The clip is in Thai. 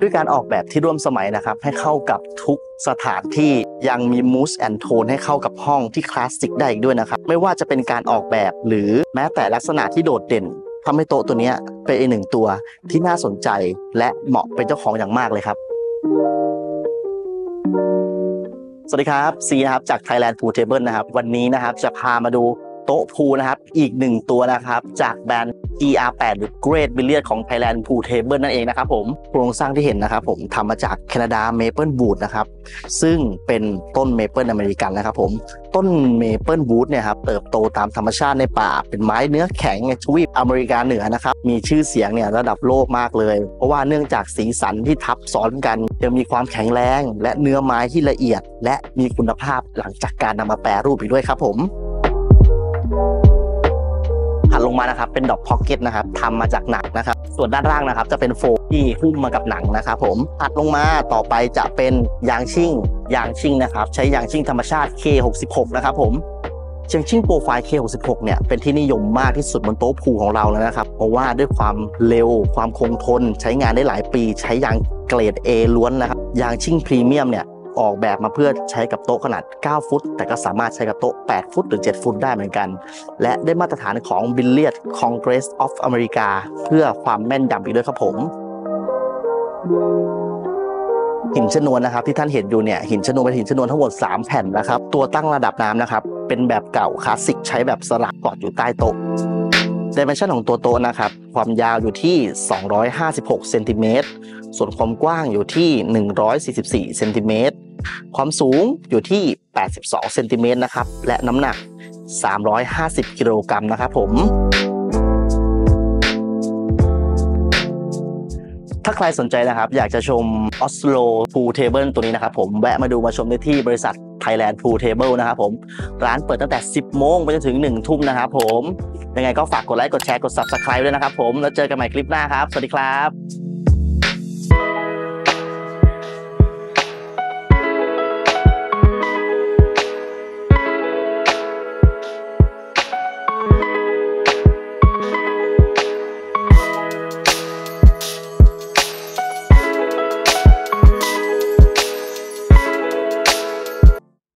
ด้วยการออกแบบที่ร่วมสมัยนะครับ ให้เข้ากับทุกสถานที่ยังมีมูสแอนโทนให้เข้ากับห้องที่คลาสสิกได้อีกด้วยนะครับ ไม่ว่าจะเป็นการออกแบบหรือแม้แต่ลักษณะที่โดดเด่นทำให้โต๊ะตัวนี้เป็นอีกหนึ่งตัวที่น่าสนใจและเหมาะเป็นเจ้าของอย่างมากเลยครับสวัสดีครับซีนะครับจาก Thailand Pool Table นะครับ วันนี้นะครับจะพามาดู โต๊ะพูนะครับ อีกหนึ่งตัวนะครับ จากแบรนด์ GR8 หรือ Great Billiards ของ Thailand Pool Table นั่นเองนะครับผมโครงสร้างที่เห็นนะครับผมทำมาจากแคนาดา Maple Wood นะครับ ซึ่งเป็นต้นเมเปิลอเมริกันนะครับผมต้น Maple Wood เนี่ยครับเติบโตตามธรรมชาติในป่า เป็นไม้เนื้อแข็งในทวีปอเมริกาเหนือนะครับ มีชื่อเสียงเนี่ยระดับโลกมากเลย เพราะว่าเนื่องจากสีสันที่ทับซ้อนกันยังมีความแข็งแรง และเนื้อไม้ที่ละเอียด และมีคุณภาพหลังจากการนำมาแปรรูปอีกด้วยครับผม มานะครับเป็น drop pocket นะครับทำมาจากหนังนะครับ ส่วนด้านล่างนะครับ จะเป็นโฟมที่หุ้มมากับหนังนะครับผมถัดลงมาต่อไปจะเป็นยางชิ่งยางชิ่งนะครับ ใช้ยางชิ่งธรรมชาติ K66 นะครับผมยางชิ่ง profile K66 เนี่ยเป็นที่นิยมมากที่สุดบนโต๊ะพูลของเราแล้วนะครับ เพราะว่าด้วยความเร็วความคงทน ใช้งานได้หลายปี ใช้ยางเกรด A ล้วนนะครับยางชิ่งพรีเมียมเนี่ย ออกแบบมาเพื่อใช้กับโต๊ะขนาด 9 ฟุต แต่ก็สามารถใช้กับโต๊ะ 8 ฟุตหรือ 7 ฟุตได้เหมือนกัน และได้มาตรฐานของ Billiard Congress of America เพื่อความแม่นยำอีกด้วยครับผมหินชนวนนะครับที่ท่านเห็นอยู่เนี่ยหินชนวนเป็นหินชนวนทั้งหมด 3 แผ่นนะครับ ตัวตั้งระดับน้ำนะครับ เป็นแบบเก่าคลาสสิกใช้แบบสลักกอดอยู่ใต้โต๊ะดิเมนชันของตัวโต๊ะนะครับ ความยาวอยู่ที่ 256 เซนติเมตร ส่วนความกว้างอยู่ที่ 144 เซนติเมตร ความสูงอยู่ที่ 82เซนติเมตรนะครับ และน้ำหนัก 350 กิโลกรัมนะครับผม ถ้าใครสนใจนะครับ อยากจะชม Oslo Pool Table ตัวนี้นะครับผมแวะมาดูมาชมได้ที่บริษัท Thailand Pool Table นะครับผม ร้านเปิดตั้งแต่ 10 โมงไปจนถึง 1 ทุ่มนะครับผม ยังไงก็ฝากกดไลค์ กดแชร์ กด Subscribe ด้วยนะครับผม แล้วเจอกันใหม่คลิปหน้าครับ สวัสดีครับ